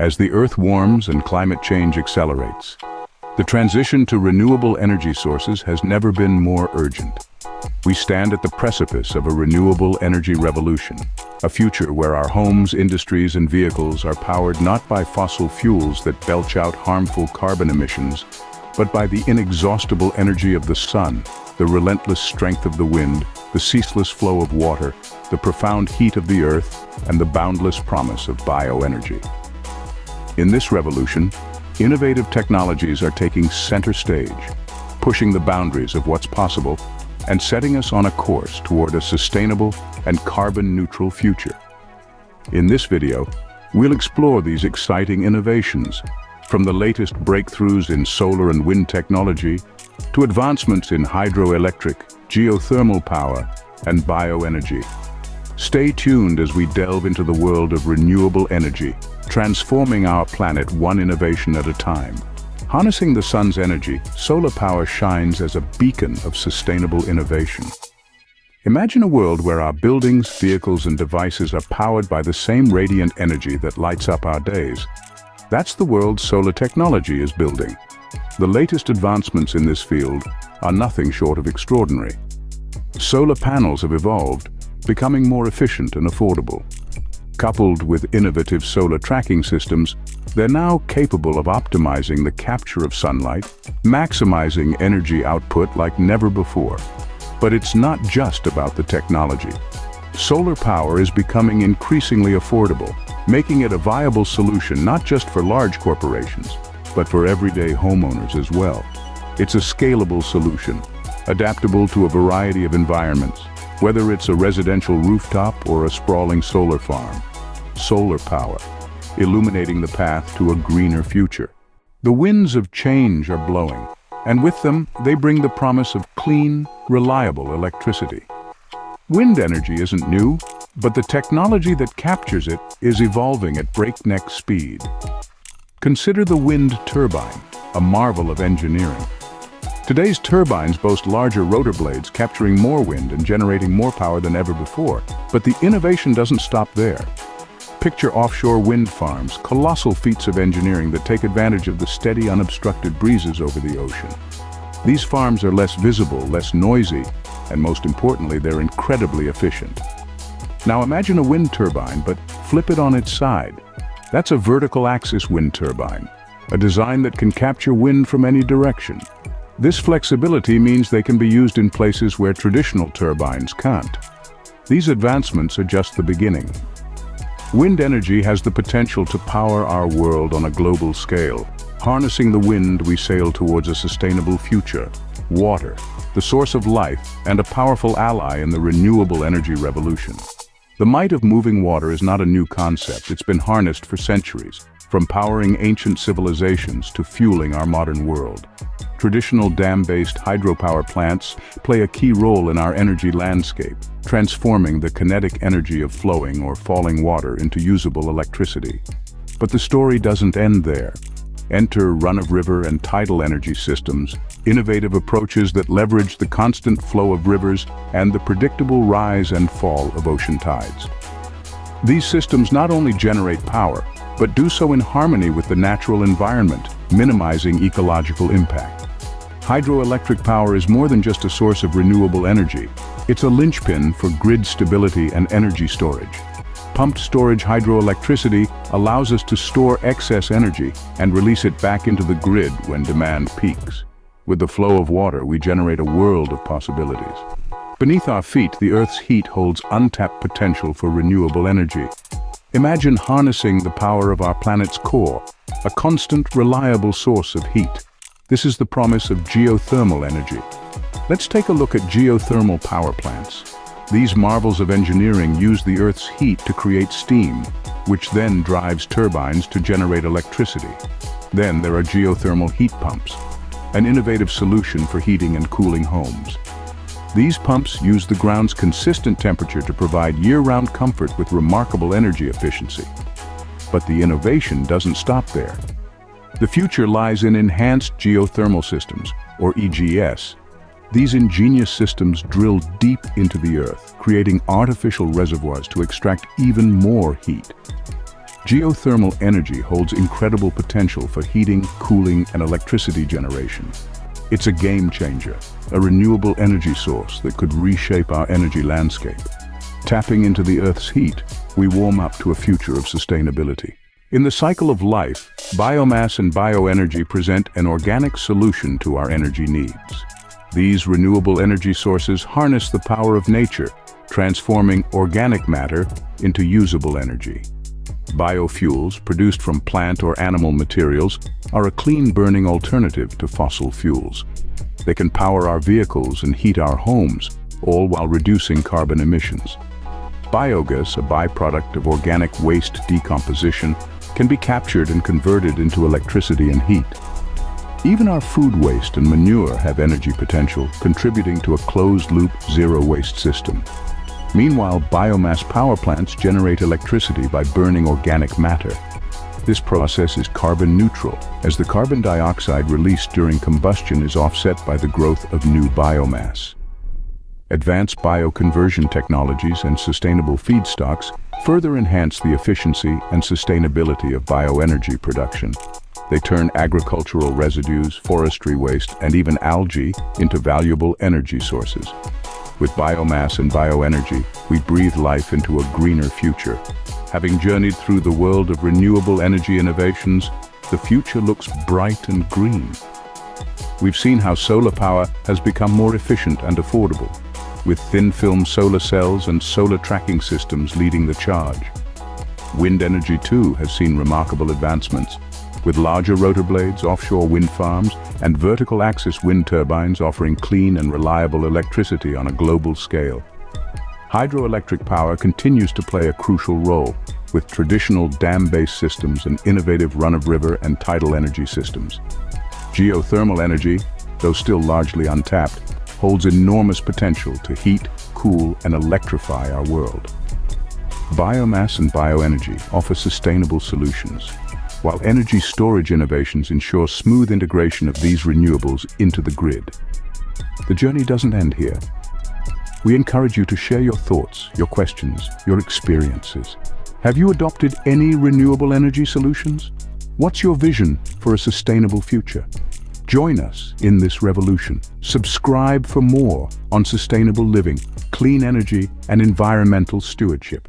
As the Earth warms and climate change accelerates, the transition to renewable energy sources has never been more urgent. We stand at the precipice of a renewable energy revolution, a future where our homes, industries and vehicles are powered not by fossil fuels that belch out harmful carbon emissions, but by the inexhaustible energy of the sun, the relentless strength of the wind, the ceaseless flow of water, the profound heat of the earth, and the boundless promise of bioenergy. In this revolution, innovative technologies are taking center stage, pushing the boundaries of what's possible and setting us on a course toward a sustainable and carbon-neutral future. In this video, we'll explore these exciting innovations, from the latest breakthroughs in solar and wind technology to advancements in hydroelectric, geothermal power, and bioenergy. Stay tuned as we delve into the world of renewable energy, transforming our planet one innovation at a time. Harnessing the sun's energy, solar power shines as a beacon of sustainable innovation. Imagine a world where our buildings, vehicles and devices are powered by the same radiant energy that lights up our days. That's the world solar technology is building. The latest advancements in this field are nothing short of extraordinary. Solar panels have evolved, becoming more efficient and affordable. Coupled with innovative solar tracking systems, they're now capable of optimizing the capture of sunlight, maximizing energy output like never before. But it's not just about the technology. Solar power is becoming increasingly affordable, making it a viable solution not just for large corporations, but for everyday homeowners as well. It's a scalable solution, adaptable to a variety of environments, whether it's a residential rooftop or a sprawling solar farm. Solar power illuminating the path to a greener future. The winds of change are blowing, and with them they bring the promise of clean, reliable electricity. Wind energy isn't new, but the technology that captures it is evolving at breakneck speed. Consider the wind turbine, a marvel of engineering. Today's turbines boast larger rotor blades capturing more wind and generating more power than ever before. But the innovation doesn't stop there. Picture offshore wind farms, colossal feats of engineering that take advantage of the steady, unobstructed breezes over the ocean. These farms are less visible, less noisy, and most importantly, they're incredibly efficient. Now imagine a wind turbine, but flip it on its side. That's a vertical axis wind turbine, a design that can capture wind from any direction. This flexibility means they can be used in places where traditional turbines can't. These advancements are just the beginning. Wind energy has the potential to power our world on a global scale. Harnessing the wind, we sail towards a sustainable future. Water, the source of life and a powerful ally in the renewable energy revolution. The might of moving water is not a new concept. It's been harnessed for centuries, from powering ancient civilizations to fueling our modern world. Traditional dam-based hydropower plants play a key role in our energy landscape, transforming the kinetic energy of flowing or falling water into usable electricity. But the story doesn't end there. Enter run-of-river and tidal energy systems, innovative approaches that leverage the constant flow of rivers and the predictable rise and fall of ocean tides. These systems not only generate power, but do so in harmony with the natural environment, minimizing ecological impact. Hydroelectric power is more than just a source of renewable energy. It's a linchpin for grid stability and energy storage. Pumped storage hydroelectricity allows us to store excess energy and release it back into the grid when demand peaks. With the flow of water, we generate a world of possibilities. Beneath our feet, the Earth's heat holds untapped potential for renewable energy. Imagine harnessing the power of our planet's core, a constant, reliable source of heat. This is the promise of geothermal energy. Let's take a look at geothermal power plants. These marvels of engineering use the Earth's heat to create steam, which then drives turbines to generate electricity. Then there are geothermal heat pumps, an innovative solution for heating and cooling homes. These pumps use the ground's consistent temperature to provide year-round comfort with remarkable energy efficiency. But the innovation doesn't stop there. The future lies in enhanced geothermal systems, or EGS. These ingenious systems drill deep into the earth, creating artificial reservoirs to extract even more heat. Geothermal energy holds incredible potential for heating, cooling, and electricity generation. It's a game changer, a renewable energy source that could reshape our energy landscape. Tapping into the Earth's heat, we warm up to a future of sustainability. In the cycle of life, biomass and bioenergy present an organic solution to our energy needs. These renewable energy sources harness the power of nature, transforming organic matter into usable energy. Biofuels, produced from plant or animal materials, are a clean-burning alternative to fossil fuels. They can power our vehicles and heat our homes, all while reducing carbon emissions. Biogas, a byproduct of organic waste decomposition, can be captured and converted into electricity and heat. Even our food waste and manure have energy potential, contributing to a closed-loop zero-waste system. Meanwhile, biomass power plants generate electricity by burning organic matter. This process is carbon neutral, as the carbon dioxide released during combustion is offset by the growth of new biomass. Advanced bioconversion technologies and sustainable feedstocks further enhance the efficiency and sustainability of bioenergy production. They turn agricultural residues, forestry waste, and even algae into valuable energy sources. With biomass and bioenergy, we breathe life into a greener future. Having journeyed through the world of renewable energy innovations, the future looks bright and green. We've seen how solar power has become more efficient and affordable with thin-film solar cells and solar tracking systems leading the charge. Wind energy too has seen remarkable advancements, with larger rotor blades, offshore wind farms, and vertical axis wind turbines offering clean and reliable electricity on a global scale. Hydroelectric power continues to play a crucial role, with traditional dam-based systems and innovative run-of-river and tidal energy systems. Geothermal energy, though still largely untapped, holds enormous potential to heat, cool, and electrify our world. Biomass and bioenergy offer sustainable solutions, while energy storage innovations ensure smooth integration of these renewables into the grid. The journey doesn't end here. We encourage you to share your thoughts, your questions, your experiences. Have you adopted any renewable energy solutions? What's your vision for a sustainable future? Join us in this revolution. Subscribe for more on sustainable living, clean energy and environmental stewardship.